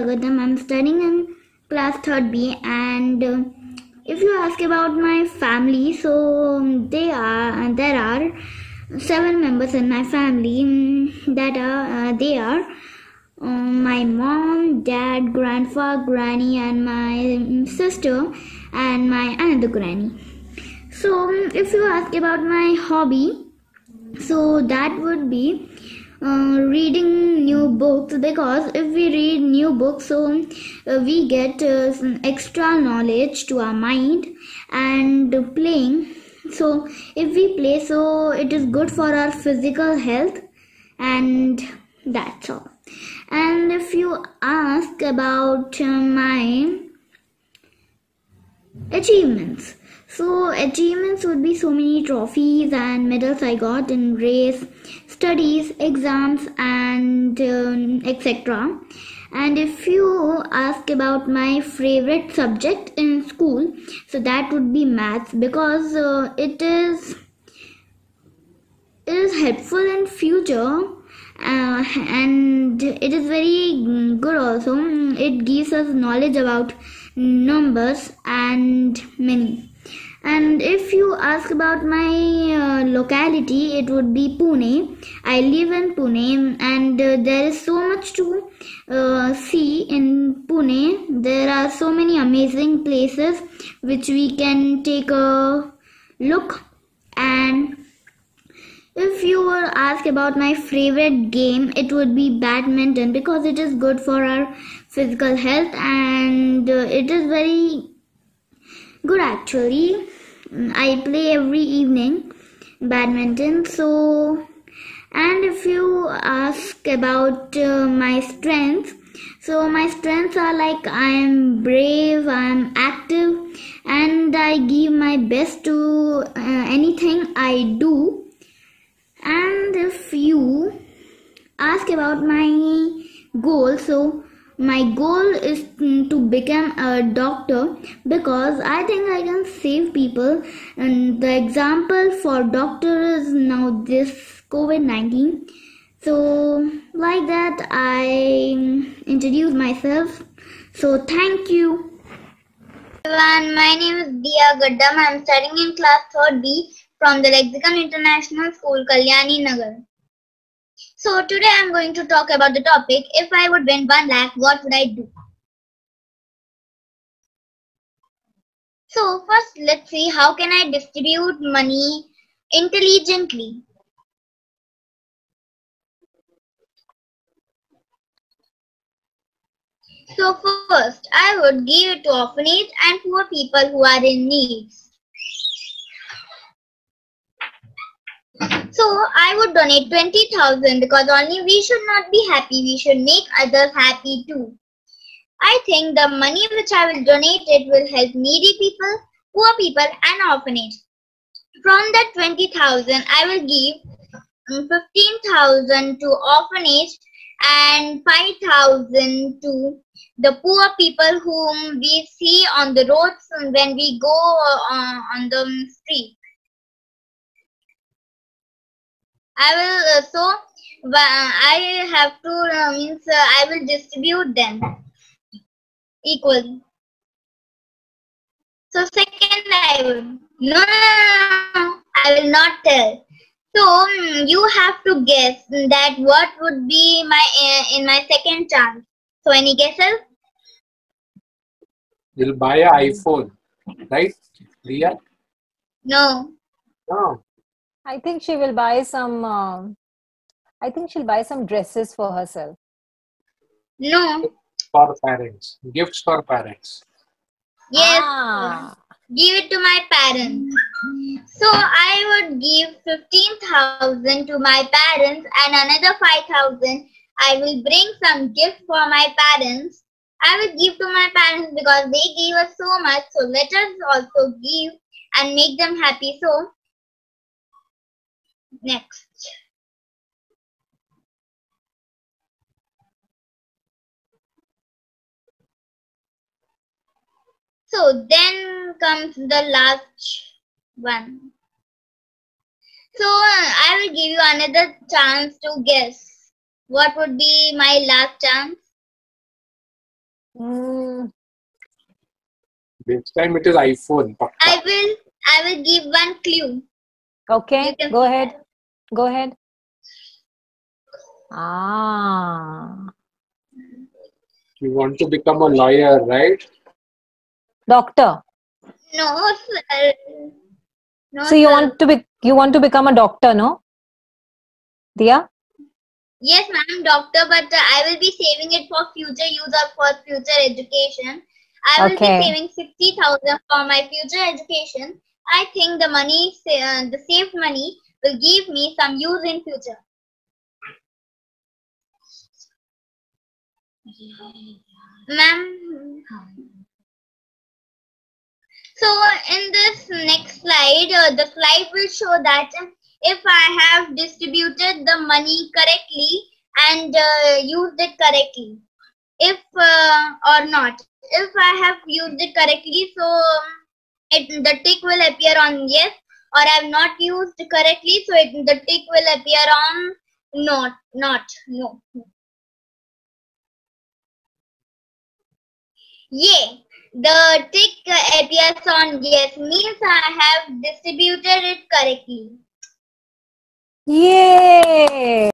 Gaddam. I'm studying in class 3rd B and uh, if you ask about my family, so um, they are and there are seven members in my family mm, that are uh, they are um, my mom, dad, grandpa, granny, and my mm, sister, and my another granny. So, um, if you ask about my hobby, so that would be uh, reading new books because if we read new books so uh, we get uh, some extra knowledge to our mind and playing. So if we play so it is good for our physical health and that's all. And if you ask about uh, my achievements so achievements would be so many trophies and medals i got in race studies exams and um, etc and if you ask about my favorite subject in school so that would be maths because uh, it is it is helpful in future uh, and it is very good also. It gives us knowledge about numbers and many ask about my uh, locality it would be pune. I live in pune and uh, there is so much to uh, see in pune. There are so many amazing places which we can take a look. And if you were asked about my favorite game, it would be badminton because it is good for our physical health and uh, it is very good actually. I play every evening badminton. So, and if you ask about uh, my strengths, so my strengths are like I am brave, I am active, and I give my best to uh, anything I do and if you ask about my goal so my goal is to become a doctor because i think i can save people and the example for doctor is now this covid-19 so like that i introduce myself so thank you everyone my name is Diya Gaddam. I'm studying in class 3rd B from the Lexicon International School, Kalyani Nagar. So today I'm going to talk about the topic, if I would win 1 lakh, what would I do? So first let's see how can I distribute money intelligently. So first, I would give it to orphanage and poor people who are in need. So I would donate 20,000 because only we should not be happy. We should make others happy too. I think the money which I will donate it will help needy people, poor people and orphanage. From that 20,000, I will give 15,000 to orphanage and 5,000 to the poor people whom we see on the roads when we go uh, on the street. I will uh, so I have to uh, means uh, I will distribute them equally. So second I will no, no, no, no I will not tell. So um, you have to guess that what would be my uh, in my second chance. So any guesses? You'll buy an iPhone, right, Ria? No. No. I think she will buy some. Uh, I think she'll buy some dresses for herself. No. For parents, gifts for parents. Yes. Ah. Give it to my parents. So I would give fifteen thousand to my parents and another five thousand. I will bring some gift for my parents. I will give to my parents because they gave us so much. So let us also give and make them happy. So next. So then comes the last one. So I will give you another chance to guess. What would be my last chance? Mm, This time it is iPhone. I will I will give one clue. okay, You can go ahead. Go ahead. Ah, You want to become a lawyer, right? doctor. No, sir. No, So you sir. want to be you want to become a doctor, no? Diya? Yes, ma'am, doctor, but uh, I will be saving it for future use or for future education. I will Okay. be saving 60,000 for my future education. I think the money, sa- uh, the saved money will give me some use in future. Ma'am, so in this next slide, uh, the slide will show that if I have distributed the money correctly and uh, used it correctly, if uh, or not, if I have used it correctly, so um, it, the tick will appear on yes, or I have not used correctly, so it, the tick will appear on not, not, no. Yay! The tick appears on yes means I have distributed it correctly. Yay!